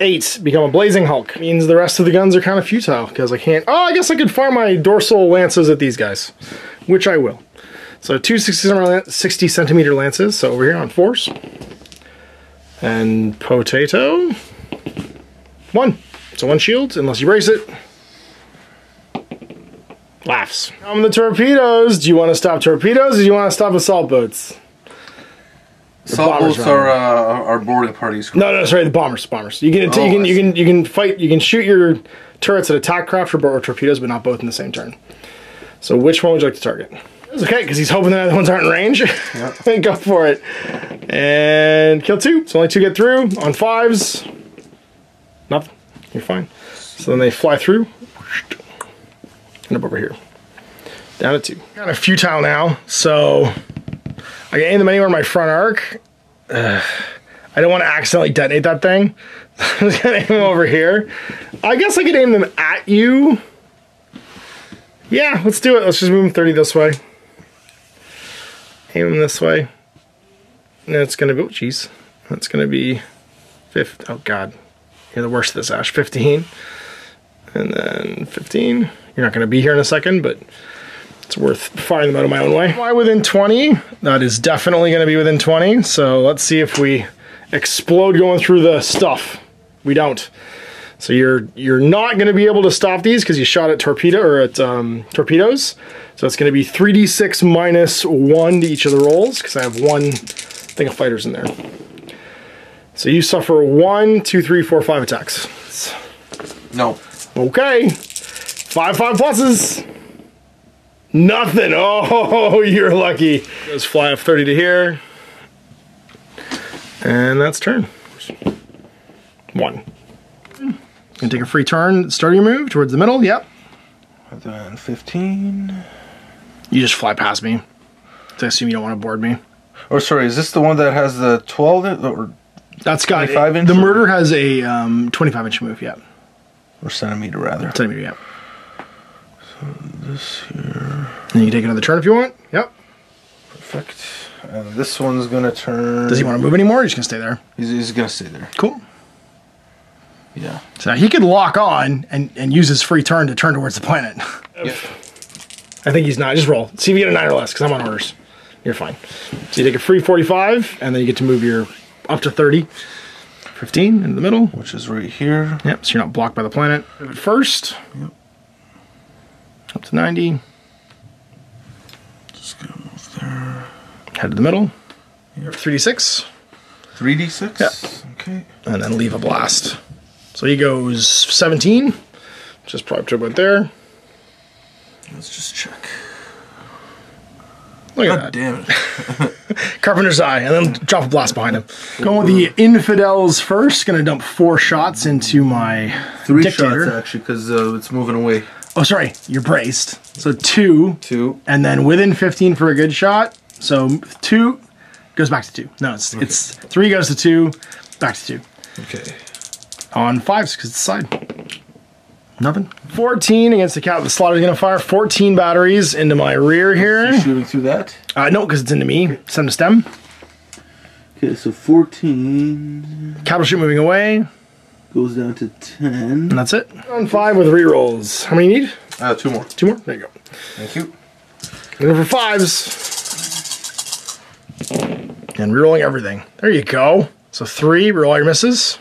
eight become a blazing hulk. Means the rest of the guns are kind of futile because I can't. Oh, I guess I could fire my dorsal lances at these guys, which I will. So two 60 centimeter- lances. So over here on force. And potato. One. So one shield, unless you brace it. Laughs. Um, the torpedoes. Do you want to stop torpedoes or do you want to stop assault boats? Assault bombers boats are are uh, are boarding parties. No, no, sorry, the bombers. Bombers. You can, Oh, you can, you can, you can fight. You can shoot your turrets at attack craft or, or torpedoes, but not both in the same turn. So, which one would you like to target? It's okay because he's hoping the other ones aren't in range. [laughs] Go for it. And kill two. So only two get through on fives. Nothing. You're fine. So then they fly through. And up over here. Down to two. Kind of futile now. So I can aim them anywhere in my front arc. Ugh. I don't want to accidentally detonate that thing. [laughs] I'm just gonna aim them over here. I guess I could aim them at you. Yeah, let's do it. Let's just move them 30 this way. Aim them this way. And it's gonna be, oh jeez. That's gonna be fifth, oh god. You're the worst of this, Ash. 15. And then 15. You're not gonna be here in a second, but it's worth firing them out of my own way. Why within 20? That is definitely going to be within 20. So let's see if we explode going through the stuff. We don't. So you're you're not going to be able to stop these because you shot at torpedo or at um, torpedoes. So it's going to be 3d6 minus one to each of the rolls because I have one thing of fighters in there. So you suffer one, two, three, four, five attacks. No. Okay. Five five pluses. Nothing. Oh, [laughs] you're lucky. Goes fly up 30 to here. And that's turn. One. And take a free turn. Start your move towards the middle. Yep. Then 15. You just fly past me. I assume you don't want to board me. Oh, sorry, is this the one that has the 12 in- or, That's got 25 inch The or- murder has a um, 25 inch move. Yep. or centimeter rather? Centimeter. Yep. This here. And you can take another turn if you want. Yep. Perfect. And this one's gonna turn. Does he want to move anymore? Or he's gonna stay there. He's, he's gonna stay there. Cool. Yeah. So he could lock on and, and use his free turn to turn towards the planet. Yep. I think he's not. Just roll. See if you get a nine or less, because I'm on orders. You're fine. So you take a free 45, and then you get to move your up to 30. 15 in the middle. Which is right here. Yep, so you're not blocked by the planet. Move it first. Up to 90. Just gonna move there. Head to the middle. 3d6. 3d6? Okay. And then leave a blast. So he goes 17. Just probably to about there. Let's just check. Look at that. damn it. [laughs] Carpenter's Eye, and then drop a blast behind him. Going with the Infidels first. Gonna dump four shots into my Three dictator. shots actually, because uh, it's moving away. Oh, sorry, you're braced. So two, Two. and then within 15 for a good shot. So two goes back to two. No, it's it's three goes to two, back to two. Okay. On fives because it's side. Nothing. 14 against the cat. The slaughter's gonna fire 14 batteries into my rear here. Shooting through that. Uh, no, because it's into me. Stem to stem. Okay, so 14 Capital shoot moving away. Goes down to 10. And that's it. On five with rerolls. How many you need? Uh, two more. Two more? There you go. Thank you. Looking for fives. And rerolling everything. There you go. So three, reroll all your misses.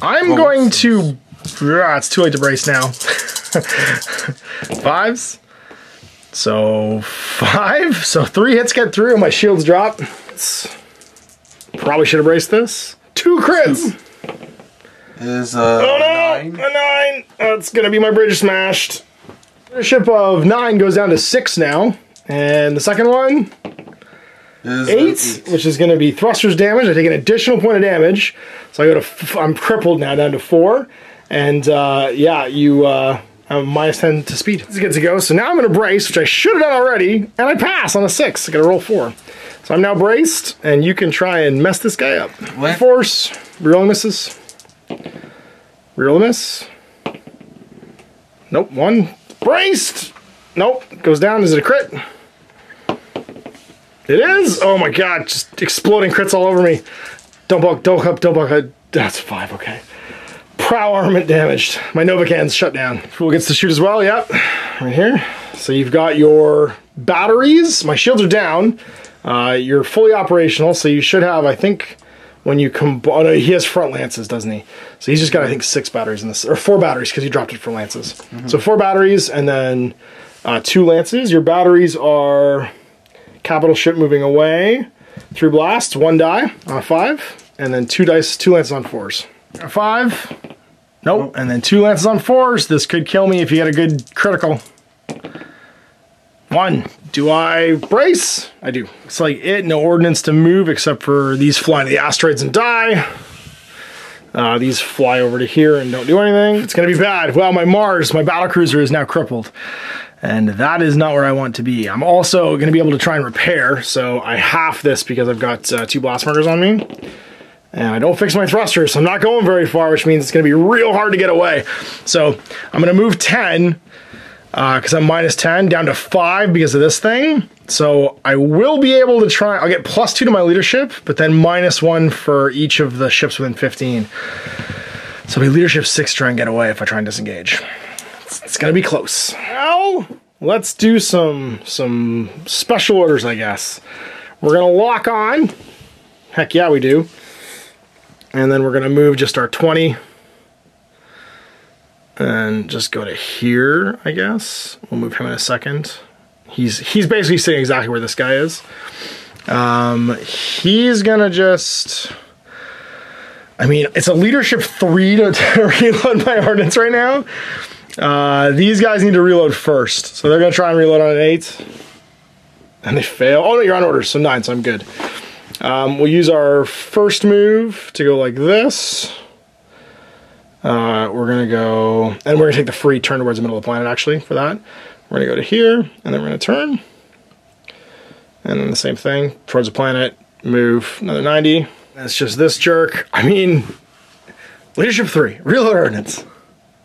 I'm Oh, going to. Ah, it's too late to brace now. [laughs] Fives. So five. So three hits get through, and my shields drop. It's- probably should have braced this. Two crits. Is uh Oh no! nine. A nine! That's gonna be my bridge smashed. Leadership of nine goes down to six now. And the second one, Is uh, eight, which is gonna be thrusters damage. I take an additional point of damage. So I go to, f- I'm crippled now down to four. And uh, yeah, you, uh, I'm minus 10 to speed. It's good to go. So now I'm gonna brace, which I should have done already. And I pass on a six. I gotta roll four. So I'm now braced, and you can try and mess this guy up. What? Force, rerolling misses. Reroll miss. Nope, one. Braced! Nope, goes down. Is it a crit? It is! Oh my god, just exploding crits all over me. Don't buck, don't up, don't buck. That's five, okay. Prow armament damaged. My Nova cannon's shut down. Fool gets to shoot as well, yep. Right here. So you've got your batteries. My shields are down. Uh, you're fully operational, so you should have, I think, when you combine. Oh no, he has front lances, doesn't he? So he's just got, I think, six batteries in this, or four batteries because he dropped it for lances. Mm-hmm. So four batteries and then uh, two lances. Your batteries are capital ship moving away, three blasts, one die on a five, and then two dice, two lances on fours. A five. Nope. And then two lances on fours. This could kill me if you get a good critical. One. Do I brace? I do. It's like it, no ordnance to move except for these fly to the asteroids and die. Uh, these fly over to here and don't do anything. It's gonna be bad. Well, my Mars, my battle cruiser is now crippled. And that is not where I want to be. I'm also gonna be able to try and repair, so I half this because I've got uh, two blast markers on me. And I don't fix my thrusters, so I'm not going very far, which means it's gonna be real hard to get away. So I'm gonna move 10 Uh, because I'm minus 10 down to 5 because of this thing. So I will be able to try, I'll get plus 2 to my leadership, but then minus 1 for each of the ships within 15. So my leadership 6 to try and get away if I try and disengage. It's, it's gonna be close. Now, let's do some, some special orders, I guess. We're gonna lock on. Heck yeah, we do. And then we're gonna move just our 20 and just go to here, I guess. We'll move him in a second. He's he's basically sitting exactly where this guy is. Um, he's gonna just. I mean, it's a leadership three to, to [laughs] reload my ordnance right now. Uh, these guys need to reload first, so they're gonna try and reload on an eight, and they fail. Oh no, you're on order, so nine, so I'm good. Um, we'll use our first move to go like this. Uh, we're gonna go, and we're gonna take the free turn towards the middle of the planet actually for that. We're gonna go to here, and then we're gonna turn. And then the same thing, towards the planet, move another 90. That's just this jerk. I mean, leadership three, reload ordnance.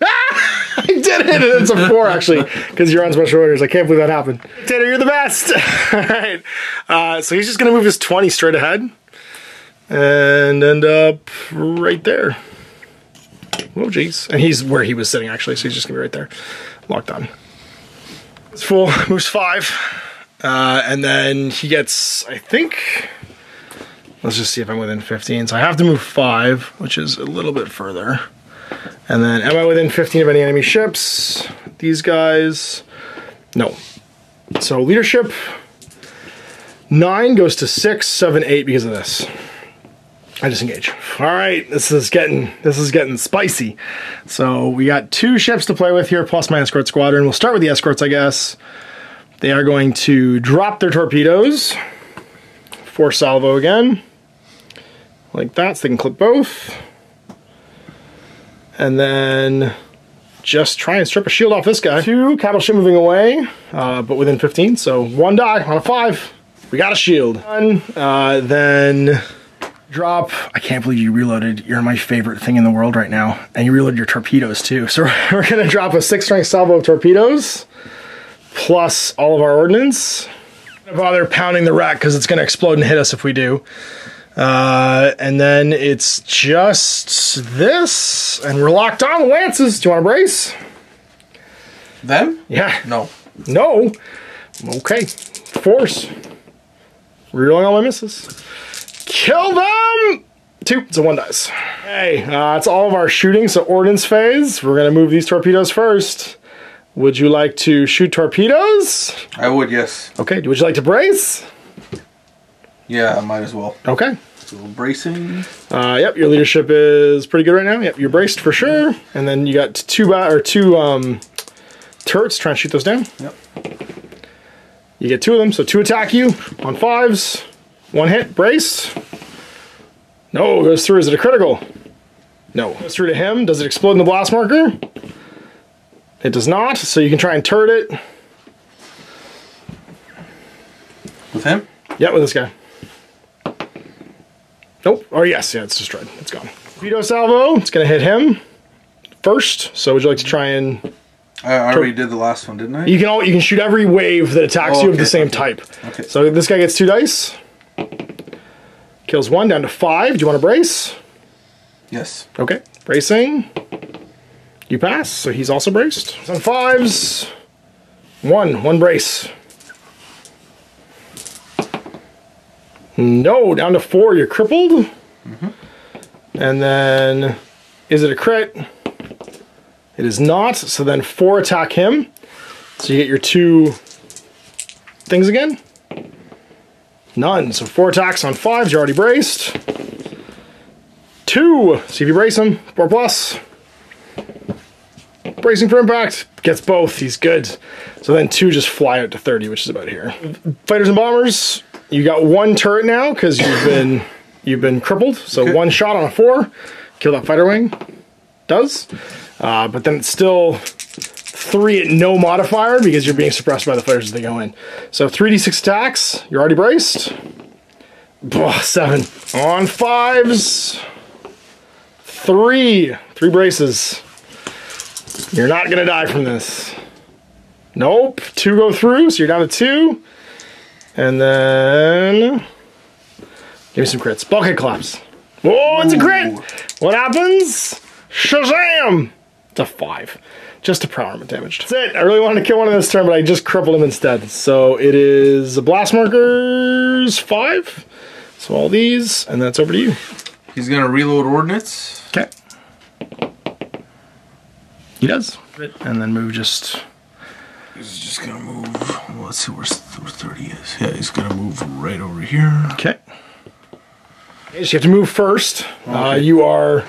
Ah! [laughs] I did it, and it's a four actually, because you're on special orders. I can't believe that happened. Tanner, you're the best. [laughs] All right. Uh, so he's just gonna move his 20 straight ahead, and end up right there. Oh, jeez. And he's where he was sitting, actually, so he's just to be right there. Locked on. It's full, [laughs] moves five. Uh, and then he gets, I think, let's just see if I'm within 15. So I have to move five, which is a little bit further. And then am I within 15 of any enemy ships? These guys, no. So leadership, nine goes to six, seven, eight because of this. I disengage. All right, this is getting this is getting spicy. So we got two ships to play with here, plus my escort squadron. We'll start with the escorts, I guess. They are going to drop their torpedoes. Force salvo again, like that, so they can clip both. And then just try and strip a shield off this guy. Two capital ship moving away, uh, but within 15. So one die on a five. We got a shield. One, uh, then drop. I can't believe you reloaded. You're my favorite thing in the world right now. And you reloaded your torpedoes too. [laughs] So we're gonna drop a six strength salvo of torpedoes plus all of our ordnance. Don't bother pounding the rack because it's gonna explode and hit us if we do. Uh, and then it's just this, and we're locked on the lances. Do you want to brace? Them? Yeah. No. No. Okay. Force. Reeling all my misses. Kill them! Two. It's a one dice. Okay, uh, that's all of our shooting. So ordnance phase. We're gonna move these torpedoes first. Would you like to shoot torpedoes? I would, yes. Okay. Would you like to brace? Yeah, I might as well. Okay. A little bracing. Uh, yep, your leadership is pretty good right now. Yep, you're braced for sure. And then you got two or two um, turrets. trying to shoot those down. Yep. You get two of them, so two attack you on fives. One hit, brace. No, goes through. Is it a critical? No. Goes through to him. Does it explode in the blast marker? It does not, so you can try and turret it. With him? Yeah, with this guy. Nope. Oh, yes. Yeah, it's destroyed. It's gone. Vito salvo. It's going to hit him first. So would you like to try and... I already did the last one, didn't I? You can all, you can shoot every wave that attacks Oh, you of the same okay. type. Okay. So this guy gets two dice. Kills one down to five. Do you want to brace? yes. Okay. Bracing. You pass. So he's also braced. On fives. One. One brace. No, down to four. You're crippled. Mm-hmm. And then, is it a crit? It is not. So then four attack him. So you get your two things again. None. So four attacks on fives. You're already braced. Two. See if you brace him. Four plus. Bracing for impact. Gets both. He's good. So then two just fly out to 30, which is about here. Fighters and bombers. You got one turret now because you've [coughs] been you've been crippled. So Okay. one shot on a four. Kill that fighter wing. Does. Uh, but then it's still three at no modifier because you're being suppressed by the fighters as they go in. So 3d6 attacks. You're already braced. Seven. On fives. Three. Three braces. You're not gonna die from this. Nope. Two go through, so you're down to two. And then give me some crits. Bulkhead collapse. Whoa, it's a crit! What happens? Shazam! It's a five. Just a pro armor damage. That's it. I really wanted to kill one of this turn, but I just crippled him instead. So it is a blast markers five. So all these, and that's over to you. He's gonna reload ordnance. Okay. He does. And then move just He's just gonna move. Well, let's see where, where 30 is. Yeah, he's gonna move right over here. Okay. Okay, so you have to move first. Uh, you are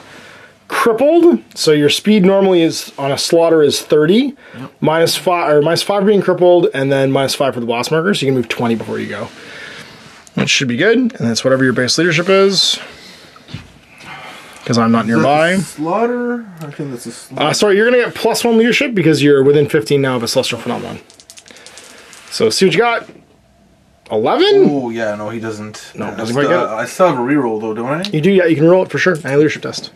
crippled, so your speed normally is on a slaughter is 30, minus five or minus five being crippled, and then minus five for the blast marker. So you can move 20 before you go. Which should be good, and that's whatever your base leadership is. Because I'm not nearby. Slaughter? I think that's a slaughter. Uh, sorry, you're gonna get plus one leadership because you're within 15 now of a celestial phenomenon. So see what you got. 11. oh, yeah, no, he doesn't. No, Yeah, doesn't I quite still- get it. I still have a reroll, though, don't I? You do, yeah. You can roll it for sure. Any leadership test.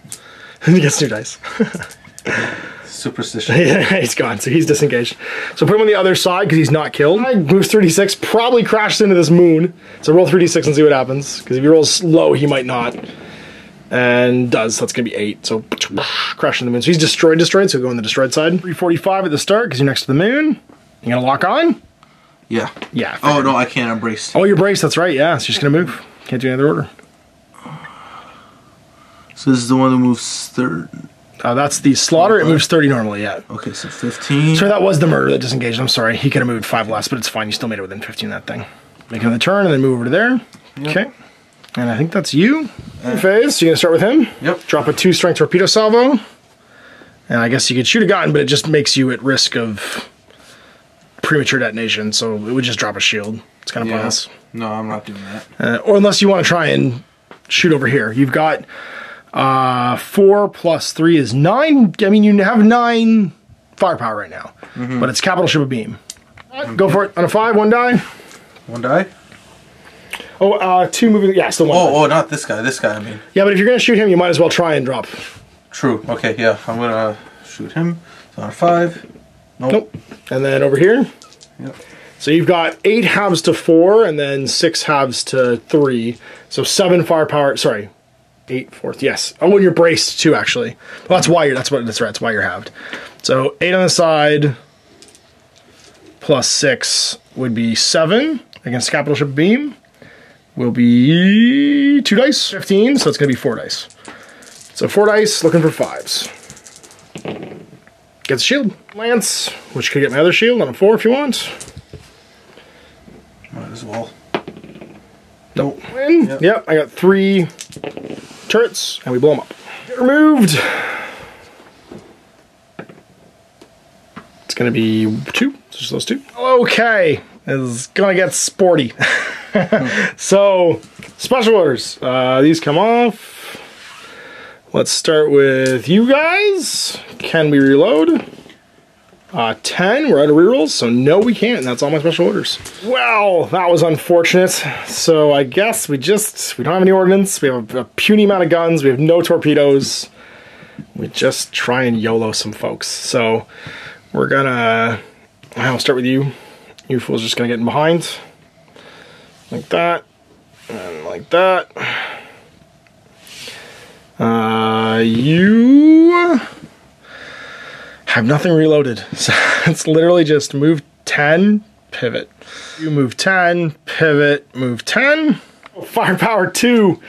He gets two dice. [laughs] Superstition. [laughs] Yeah, he's gone, so he's disengaged. So put him on the other side because he's not killed. Moves 36, probably crashes into this moon. So roll 3d6 and see what happens. Because if he rolls low, he might not. And does, so that's going to be 8. So [tsk] crash into the moon. So he's destroyed, destroyed, so go on the destroyed side. 345 at the start because you're next to the moon. You're gonna lock on? Yeah. Yeah. Oh no, I can't embrace. Oh, you're braced. That's right. Yeah. So you're just gonna move. Can't do any other order. So this is the one that moves third. Uh, that's the slaughter. It moves 30 normally. Yeah. Okay, so 15. Sorry, that was the murder that disengaged. I'm sorry. He could have moved five less, but it's fine. You still made it within 15 that thing. Make another turn and then move over to there. Okay. And I think that's you. Phase. So you're gonna start with him. Yep. Drop a two strength torpedo salvo. And I guess you could shoot a gun, but it just makes you at risk of premature detonation. So it would just drop a shield. It's kind of Yeah. pointless. No, I'm not doing that. Uh, or unless you want to try and shoot over here. You've got uh, four plus three is nine. I mean, you have nine firepower right now, but it's capital ship of beam. Go for it on a five, one die. One die? Oh, uh, two moving. Yeah, still one. die. Oh, oh, not this guy. This guy, I mean. Yeah, but if you're gonna shoot him, you might as well try and drop. True. Okay, yeah. I'm gonna shoot him. So on a five. Nope. Nope. And then over here. Yep. So you've got eight halves to four, and then six halves to three. So seven firepower. Sorry, eight fourth. Yes. Oh, when you're braced too, actually. Well, that's why you're. That's what. That's right. That's why you're halved. So eight on the side plus six would be seven against capital ship beam. Will be two dice, fifteen. So it's gonna be four dice. So four dice, looking for fives. Gets a shield. Lance, which could get my other shield on a four if you want. Might as well. Nope. Win. Yep. Yep. I got three turrets, and we blow them up. Get removed. It's gonna be two. Just those two. Okay. It's gonna get sporty. [laughs] so, special orders. Uh, these come off. Let's start with you guys. Can we reload? Uh, 10, we're out of rerolls, so no, we can't. That's all my special orders. Well, that was unfortunate. So I guess we just, we don't have any ordnance. We have a, a puny amount of guns. We have no torpedoes. We just try and YOLO some folks. So we're gonna, I'll start with you. You fool's just gonna get in behind. Like that. And like that. Uh, you have nothing reloaded. [laughs] So it's literally just move 10, pivot. You move 10, pivot, move 10. Firepower 2.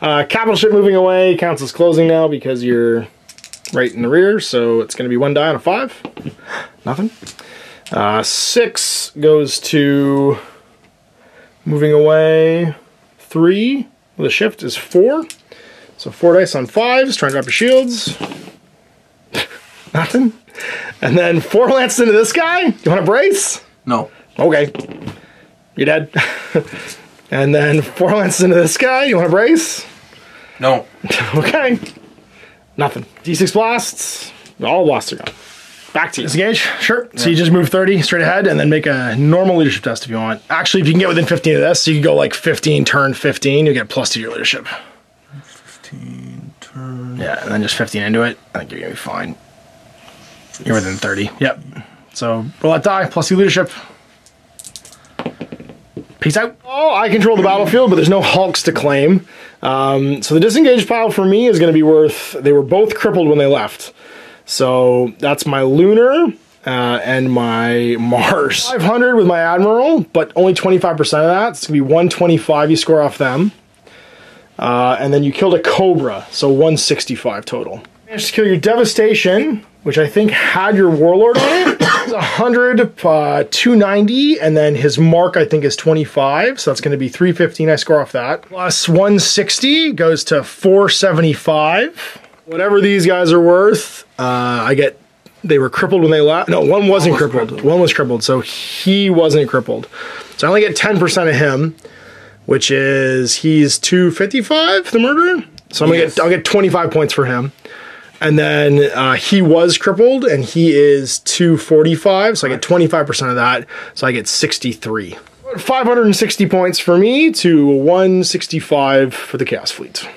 Uh, capital ship moving away counts as closing now because you're right in the rear, so it's going to be one die on a 5. [gasps] Nothing. Uh, 6 goes to moving away 3. The shift is 4. So 4 dice on 5s. Try and drop your shields. [laughs] Nothing. And then four lance into this guy. You want to brace? No. Okay. You're dead. [laughs] and then four lances into this guy. You want to brace? No. [laughs] Okay. Nothing. D6 blasts. All blasts are gone. Back to you. Disengage? Sure. So you just move 30 straight ahead and then make a normal leadership test if you want. Actually, if you can get within 15 of this, so you can go like 15, turn 15, you get plus to your leadership. 15, turn. Yeah, and then just 15 into it. I think you're going to be fine. You're within 30. Yep. So roll that die, plus your leadership. Peace out. Oh, I control the battlefield, but there's no hulks to claim. Um, so the disengaged pile for me is going to be worth. They were both crippled when they left. So that's my lunar uh, and my Mars. 500 with my admiral, but only 25% of that. It's going to be 125 you score off them. Uh, and then you killed a cobra, so 165 total. Managed to kill your devastation, which I think had your warlord on it. [coughs] It's 100, uh, 290, and then his mark I think is 25, so that's going to be 315. I score off that. Plus 160 goes to 475. Whatever these guys are worth, uh, I get. They were crippled when they left. No, one wasn't was crippled. crippled. One was crippled, so he wasn't crippled. So I only get 10% of him which is he's 255 the murderer so i'm gonna Yes. get i'll get 25 points for him and then uh, he was crippled and he is 245 so i get 25% of that so i get 63 560 points for me to 165 for the chaos fleet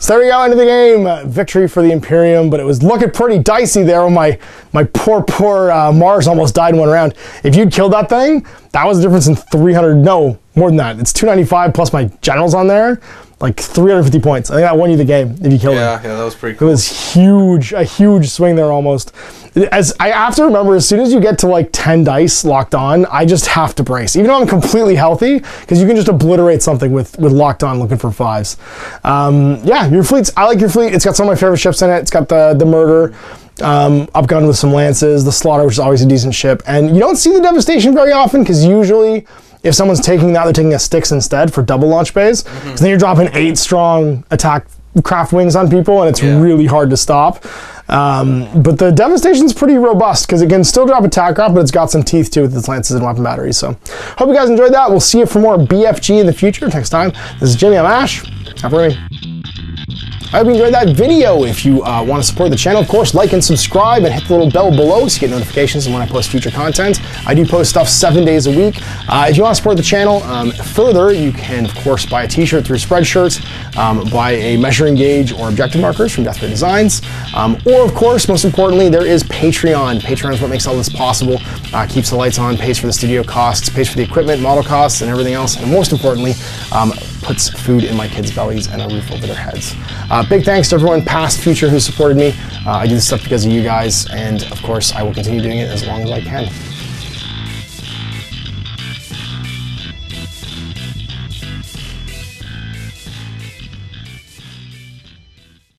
so there we go, of the game. Uh, victory for the Imperium, but it was looking pretty dicey there when my, my poor, poor uh, Mars almost died in one round. If you'd killed that thing, that was the difference in 300, no, more than that. It's 295 plus my generals on there, like 350 points. I think that won you the game if you killed him. Yeah, yeah, that was pretty cool. It was huge, a huge swing there almost. As I have to remember, as soon as you get to like 10 dice locked on, I just have to brace, even though I'm completely healthy, because you can just obliterate something with with locked on looking for fives. Um, yeah, your fleet's. I like your fleet. It's got some of my favorite ships in it. It's got the the murder. Um, upgun with some lances, the slaughter, which is always a decent ship, and you don't see the devastation very often because usually if someone's taking that, they're taking a Styx instead for double launch bays. So then you're dropping eight strong attack craft wings on people, and it's Yeah. really hard to stop. Um, but the devastation's pretty robust because it can still drop attack craft, but it's got some teeth too with its lances and weapon batteries. So hope you guys enjoyed that. We'll see you for more BFG in the future next time. This is Jimmy. I'm Ash. Have a great. I hope you enjoyed that video. If you uh, want to support the channel, of course, like and subscribe and hit the little bell below so you get notifications when I post future content. I do post stuff seven days a week. Uh, if you want to support the channel um, further, you can, of course, buy a t-shirt through Spreadshirt, um, buy a measuring gauge or objective markers from Deathray Designs, um, or, of course, most importantly, there is Patreon. Patreon is what makes all this possible, uh, keeps the lights on, pays for the studio costs, pays for the equipment, model costs, and everything else, and most importantly, um, puts food in my kids' bellies and a roof over their heads. Uh, big thanks to everyone, past, future, who supported me. Uh, I do this stuff because of you guys, and of course, I will continue doing it as long as I can.